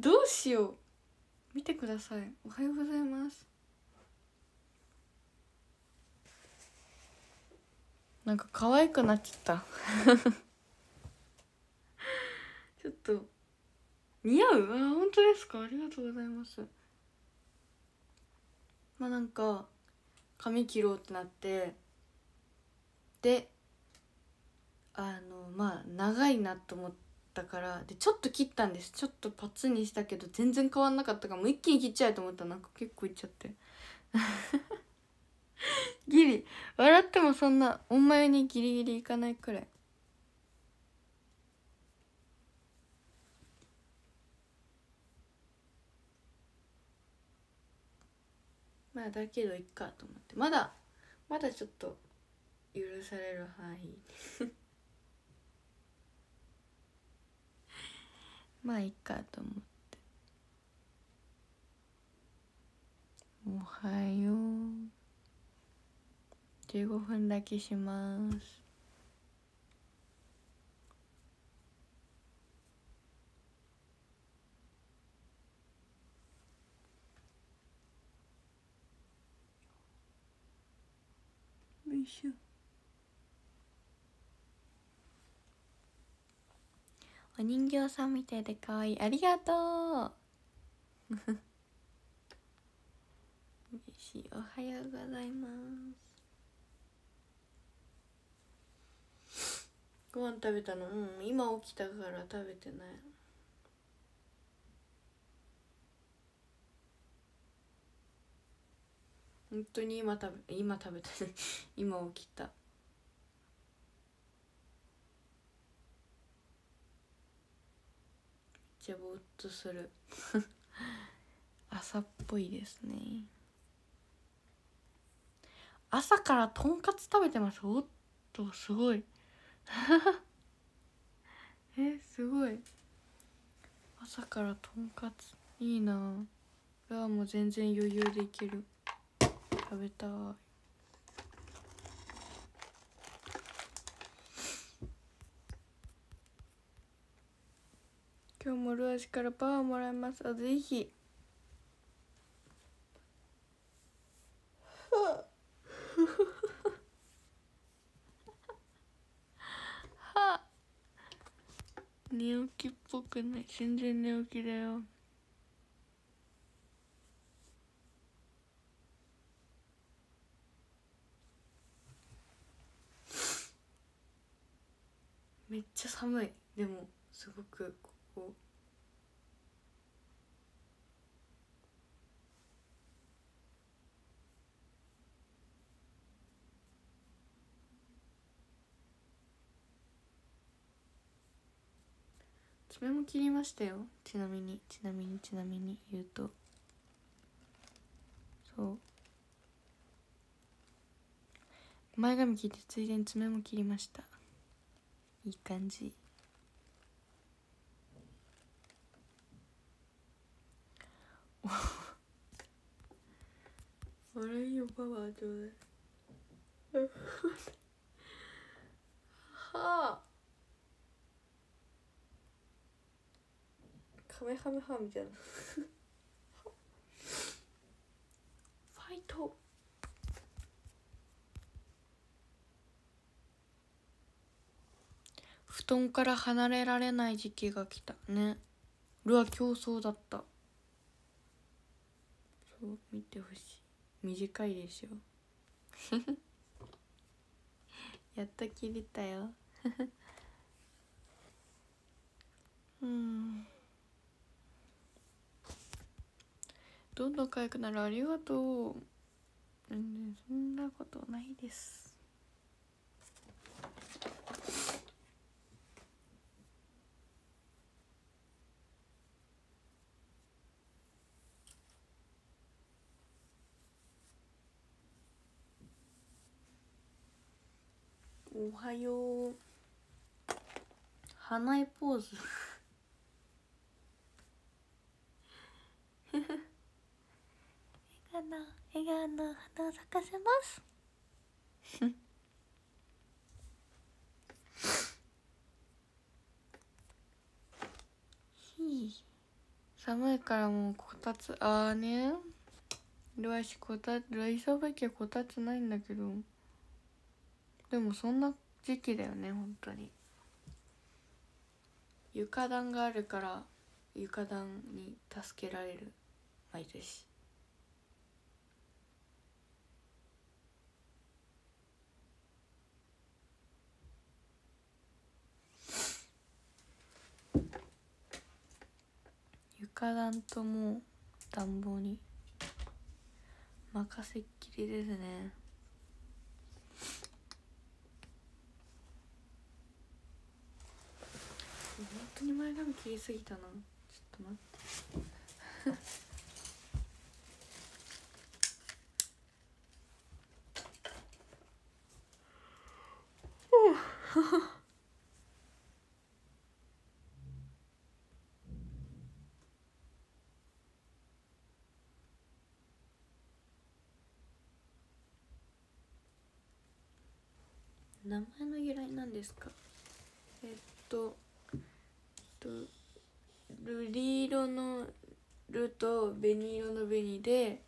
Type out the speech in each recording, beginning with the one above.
どうしよう。見てください。おはようございます。なんか可愛くなっちゃった。ちょっと似合う？あ本当ですか？ありがとうございます。まあなんか髪切ろうってなってであのまあ長いなと思ってたからでちょっと切ったんです。ちょっとパツにしたけど全然変わんなかったからもう一気に切っちゃえと思った。らなんか結構いっちゃって。ギリ。笑ってもそんなお前にギリギリいかないくらい。まあだけどいっかと思って。まだまだちょっと許される範囲。まあいっかと思って。おはよう。15分だけします。よいしょ。お人形さんみたいで可愛いありがとう嬉しいおはようございます。ご飯食べたの？うん今起きたから食べてない。本当に今食べ今食べた今起きた。ちゃぼーっとする。朝っぽいですね。朝からとんかつ食べてます。おっとすごい。えすごい。朝からとんかつ。いいな。これはもう全然余裕でいける。食べたい。今日もルアシからパワーもらいます。あぜひ。は寝起きっぽくない全然寝起きだよ。めっちゃ寒い。でもすごくここ爪も切りましたよ。ちなみにちなみにちなみに言うと。そう。前髪切ってついでに爪も切りました。いい感じ。笑いよパワーちょうだいはあ。カメハメハみたいな。ファイト。布団から離れられない時期が来たね。ルア競争だった。そう見てほしい。短いでしょ。やっと切れたよ。うん。どんどん痒くなる。ありがとう。全然そんなことないです。おはよう。花江ポーズ。笑顔の笑顔の花を咲かせます。寒いからもうこたつああね。ルアシこたルイソバキはこたつないんだけどでもそんな時期だよね本当に。床暖があるから床暖に助けられる。毎年。床暖ともう暖房に任せっきりですね本当に前髪切りすぎたな。ちょっと待って。名前の由来なんですかえっとと瑠璃色の「ル」と紅色の「紅」で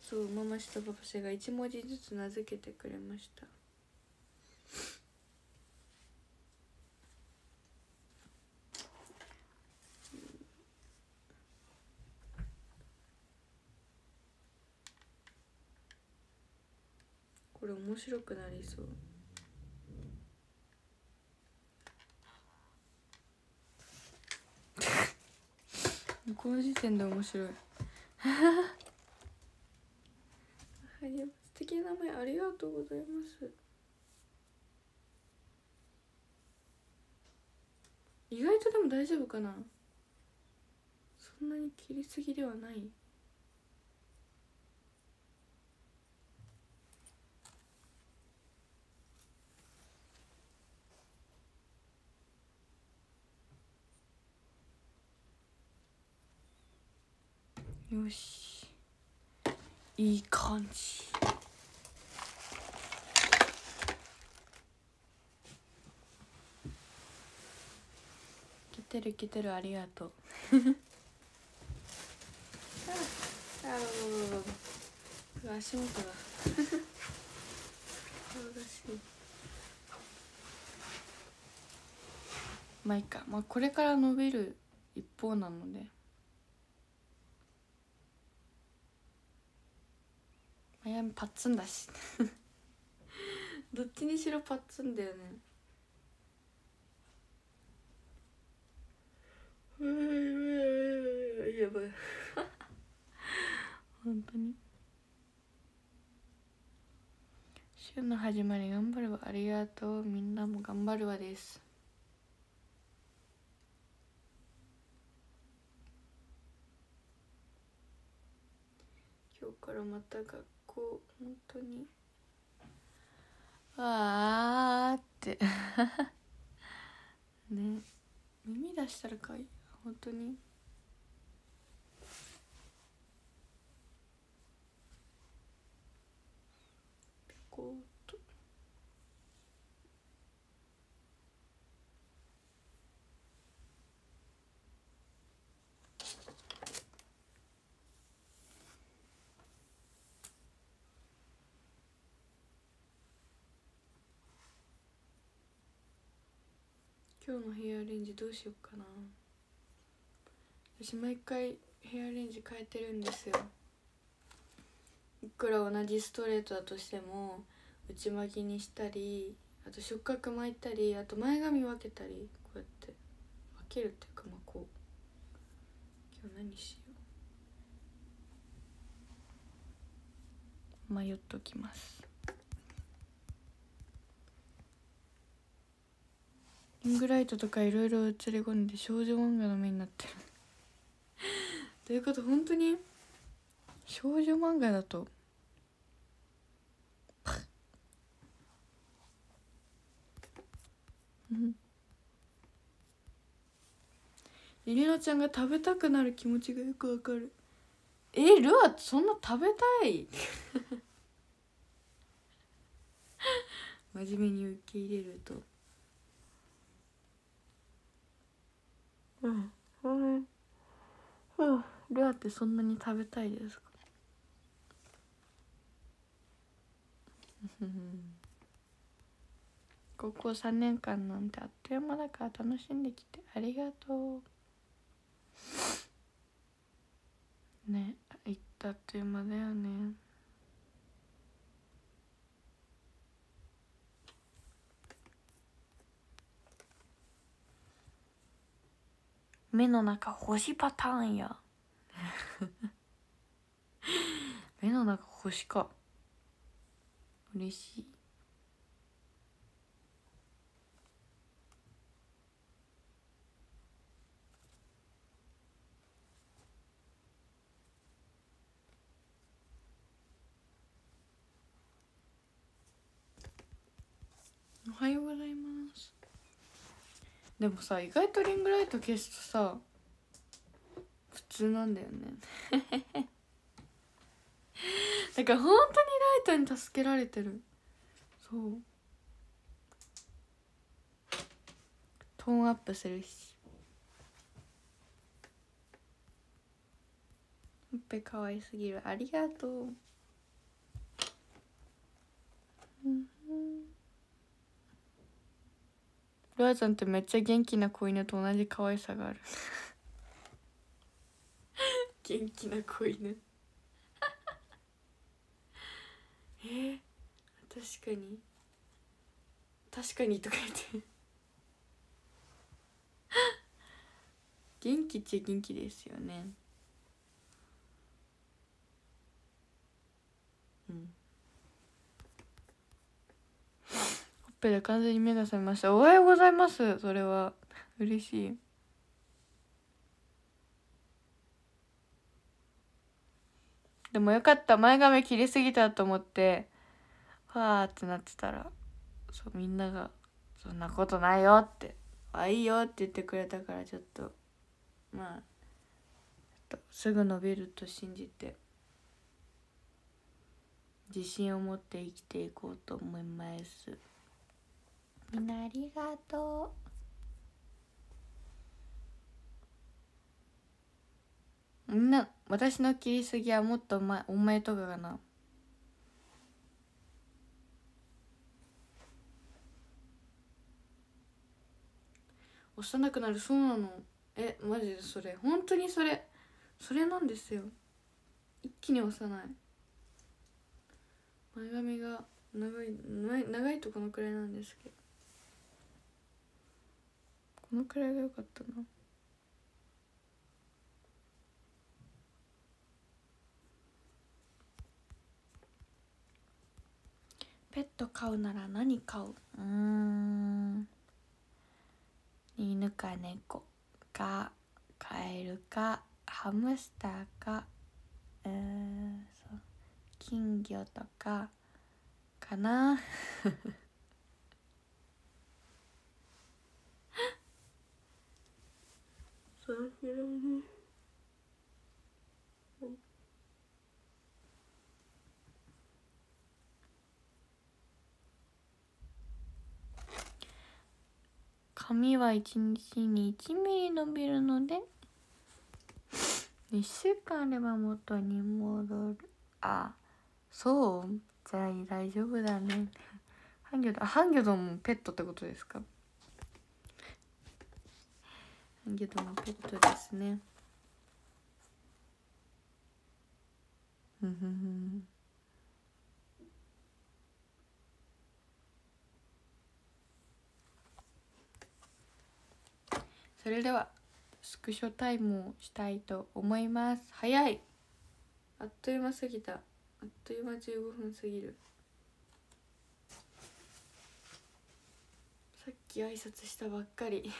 そうママシとパパシが1文字ずつ名付けてくれました。これ面白くなりそう。この時点で面白い。はい素敵な名前ありがとうございます。意外とでも大丈夫かな。そんなに切りすぎではない。よし。いい感じ。来てる来てるありがとう。ああ足元がまあいいか。まあこれから伸びる一方なのであやめパッツンだし。どっちにしろパッツンだよね。やばい本当に週の始まり頑張るわありがとうみんなも頑張るわですからまた学校本当に？あーって。ね。耳出したらかい？本当に？ピコーと今日のヘアアレンジどうしようかな。私毎回ヘアアレンジ変えてるんですよ。いくら同じストレートだとしても内巻きにしたりあと触覚巻いたりあと前髪分けたりこうやって。分けるっていうかまあこう。今日何しよう。迷っときます。ングライトとかいろいろ映り込んで少女漫画の目になってる。ということ本当に？少女漫画だと。う んゆりなちゃんが食べたくなる気持ちがよくわかる。えルアそんな食べたい？真面目に受け入れると。うん。うん。うん。ルアってそん。なに食べたいですか高校3年間なん。てあっという間だから楽しん。できてありがとうね行ったあっという間だよね目の中星パターンや。目の中星か。嬉しいおはようございますでもさ意外とリングライト消すとさ普通なんだよね。だから本当にライトに助けられてる。そう。トーンアップするし。ほっぺ可愛すぎる。ありがとううんちゃんってめっちゃ元気な子犬と同じ可愛さがある。元気な子犬。えー、確かに。確かにとか言って。元気っちゃ元気ですよねうんほっぺで完全に目が覚めました。おはようございます。それは嬉しい。でもよかった。前髪切りすぎたと思ってはあってなってたらそうみんなが「そんなことないよ」って「あいいよ」って言ってくれたからちょっとまあとすぐ伸びると信じて自信を持って生きていこうと思います。みん。なありがとう。みんな私の切りすぎはもっとお前お前とかかな。幼くなる。そうなの。えマジで？それ。本当にそれ。それなんですよ。一気に幼い。前髪が長い長いとこのくらいなんですけど。このくらいが良かったな。ペット飼うなら何飼う？うん。犬か猫かカエルかハムスターかうーんそう。金魚とかかな。そうしらね髪は1日に1ミリ伸びるので1週間あれば元に戻る。あそう。じゃあ大丈夫だね。ハンギョドンハンギョドンもペットってことですか？ギドンもペットですね。ふふんふ。んそれではスクショタイムをしたいと思います。早い。あっという間すぎた。あっという間15分過ぎる。さっき挨拶したばっかり。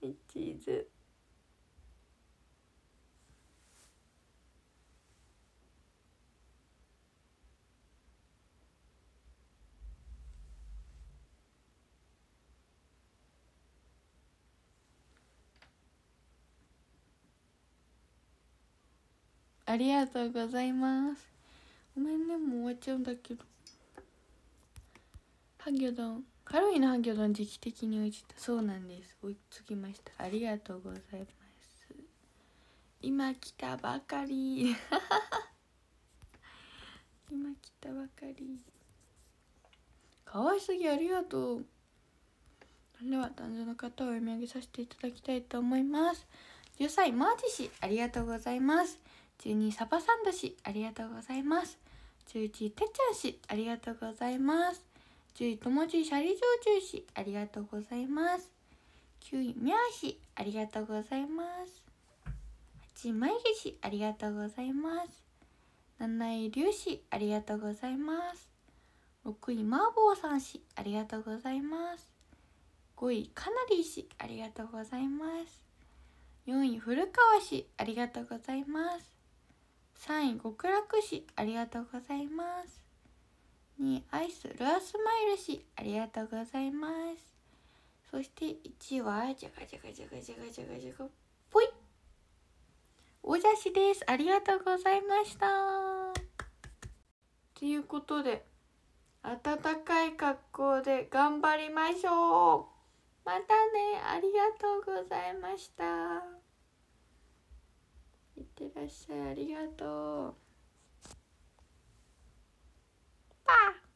チーズ。ありがとうございます。ごめんねもう終わっちゃうんだけど。ハギョドン。カロリーの反響度時期的に追いついた。そうなんです。追いつきました。ありがとうございます。今来たばかり。今来たばかり。かわいすぎありがとう。それでは男女の方を読み上げさせていただきたいと思います。10歳マーティ氏ありがとうございます。12サバサンド氏ありがとうございます。11てっちゃん氏ありがとうございます。10位ともじシャリジョージュ氏ありがとうございます。9位みゃー氏ありがとうございます。8位まゆげ氏ありがとうございます。7位りゅう氏ありがとうございます。6位マーボーさん氏ありがとうございます。5位かなり氏ありがとうございます。4位古川氏ありがとうございます。3位極楽氏ありがとうございます。2位アイスルアスマイル氏ありがとうございます。そして1位はじゃがじゃがじゃがじゃがじゃがじゃがぽい。おじゃしです。ありがとうございました。ということで暖かい格好で頑張りましょう。またねありがとうございました。いってらっしゃい。ありがとう。Pá!